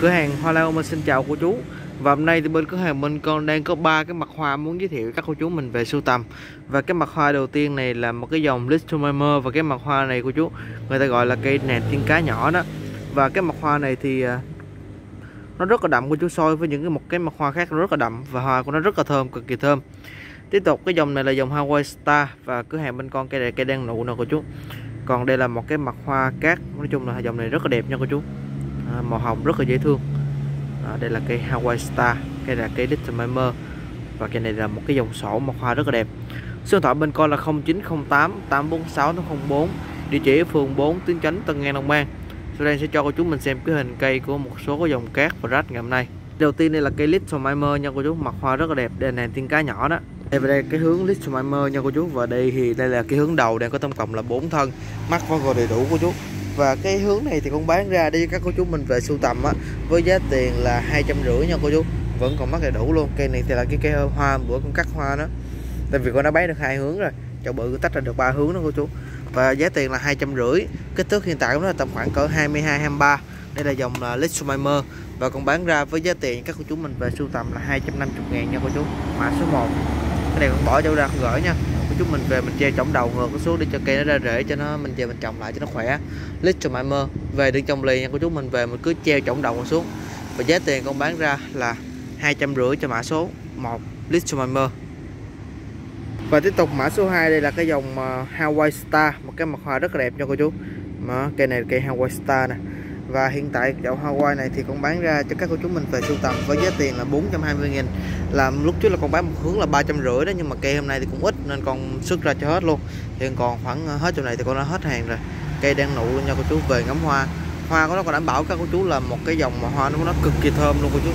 cửa hàng Hoa Lan mình xin chào cô chú. Và hôm nay thì bên cửa hàng mình con đang có ba cái mặt hoa muốn giới thiệu các cô chú mình về sưu tầm. Và cái mặt hoa đầu tiên này là một cái dòng Listomimer và cái mặt hoa này cô chú, người ta gọi là cây nẹp tiên cá nhỏ đó. Và cái mặt hoa này thì à, nó rất là đậm cô chú soi với những cái một cái mặt hoa khác nó rất là đậm và hoa của nó rất là thơm, cực kỳ thơm. Tiếp tục, cái dòng này là dòng Hawaii Star và cửa hàng bên con cây này cây đang nụ nè cô chú. Còn đây là một cái mặt hoa cát, nói chung là dòng này rất là đẹp nha cô chú à, màu hồng rất là dễ thương. À, đây là cây Hawaii Star cây là cây Little và cây này là một cái dòng sổ màu hoa rất là đẹp. Số điện thoại bên con là 0908 846 04 địa chỉ phường 4 tuyến chánh Tân An Long An. Sau đây sẽ cho cô chú mình xem cái hình cây của một số cái dòng cát và rách ngày hôm nay. Đầu tiên đây là cây Little nha cô chú mặt hoa rất là đẹp. Đây là tiên cá nhỏ đó. Đây và đây cái hướng Little nha cô chú. Và đây thì đây là cái hướng đầu đang có tổng cộng là bốn thân. Mắt có còn đầy đủ cô chú và cái hướng này thì con bán ra đi các cô chú mình về sưu tầm á, với giá tiền là hai trăm rưỡi nha cô chú. Vẫn còn mắc đầy đủ luôn. Cây này thì là cái cây hoa, bữa con cắt hoa đó. Tại vì con đã bán được hai hướng rồi. Chậu bự tách ra được ba hướng đó cô chú. Và giá tiền là hai trăm rưỡi. Kích thước hiện tại cũng là tầm khoảng cỡ 22 23 đây là dòng là Litsumimer và còn bán ra với giá tiền các cô chú mình về sưu tầm là 250 ngàn nha cô chú. Mã số 1 cái này con bỏ cho ra con gửi nha chút mình về mình che trồng đầu ngược xuống để cho cây nó ra rễ, cho nó mình về mình trồng lại cho nó khỏe. Lít cho mãi mơ. Về đừng trồng liền nha cô chú, mình về mình cứ treo trồng đầu xuống. Và giá tiền con bán ra là hai trăm rưỡi cho mã số 1 lít cho mãi mơ. Và tiếp tục, mã số 2 đây là cái dòng ờ, Hawaii Star, một cái mặt hoa rất là đẹp nha cô chú. Mà cây này là cây Hawaii Star nè và hiện tại chậu hoa Hawaii này thì con bán ra cho các cô chú mình về sưu tầm với giá tiền là 420 nghìn. Làm lúc trước là con bán một hướng là ba trăm rưỡi đó, nhưng mà cây hôm nay thì cũng ít nên con xuất ra cho hết luôn. Hiện còn khoảng ờ, hết chỗ này thì con đã hết hàng rồi. Cây đang nụ luôn nha cô chú, về ngắm hoa. Hoa của nó còn đảm bảo, các cô chú là một cái dòng mà hoa nó nó cực kỳ thơm luôn cô chú.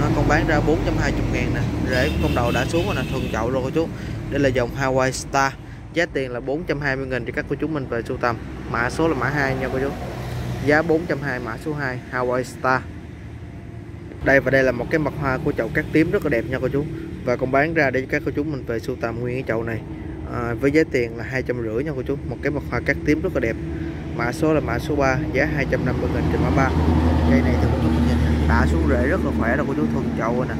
Nó con bán ra 420 ngàn nè. Rễ con đầu đã xuống rồi nè thuần chậu luôn cô chú. Đây là dòng Hawaii Star. Giá tiền là 420 nghìn cho các cô chú mình về sưu tầm. Mã số là mã 2 nha cô chú giá 420 mã số 2 Hawaii Star. Đây và đây là một cái mặt hoa của chậu cát tím rất là đẹp nha cô chú. Và còn bán ra để các cô chú mình về sưu tầm nguyên cái chậu này. À, với giá tiền là hai trăm rưỡi nha cô chú. Một cái mặt hoa cát tím rất là đẹp. Mã số là mã số 3 giá 250 nghìn trên mã 3 cây này thì cô chú nhìn đã xuống rễ rất là khỏe đâu cô chú thuần chậu nè.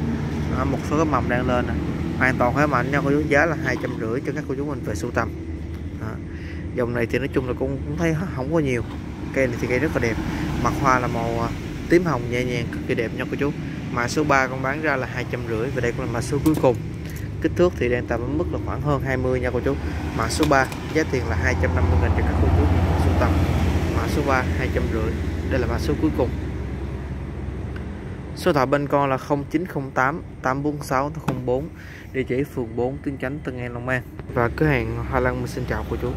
À, một số cái mầm đang lên nè. Hoàn toàn khỏe mạnh nha cô chú. Giá là hai trăm rưỡi cho các cô chú mình về sưu tầm. À, dòng này thì nói chung là cũng, cũng thấy không có nhiều cây này thì cây rất là đẹp. Mặt hoa là màu à, tím hồng nhẹ nhàng, cực kỳ đẹp nha cô chú. Mã số 3 con bán ra là hai trăm rưỡi và đây cũng là mã số cuối cùng. Kích thước thì đang tầm ở mức là khoảng hơn 20 nha cô chú. Mã số 3 giá tiền là 250 nghìn cho các cô chú sưu tầm mã số 3 250 đây là mã số cuối cùng. Số thoại bên con là 0908 846 04 địa chỉ phường 4 Tuyên Chánh, Tân An, Long An. Và cửa hàng Hoa Lan mình xin chào cô chú.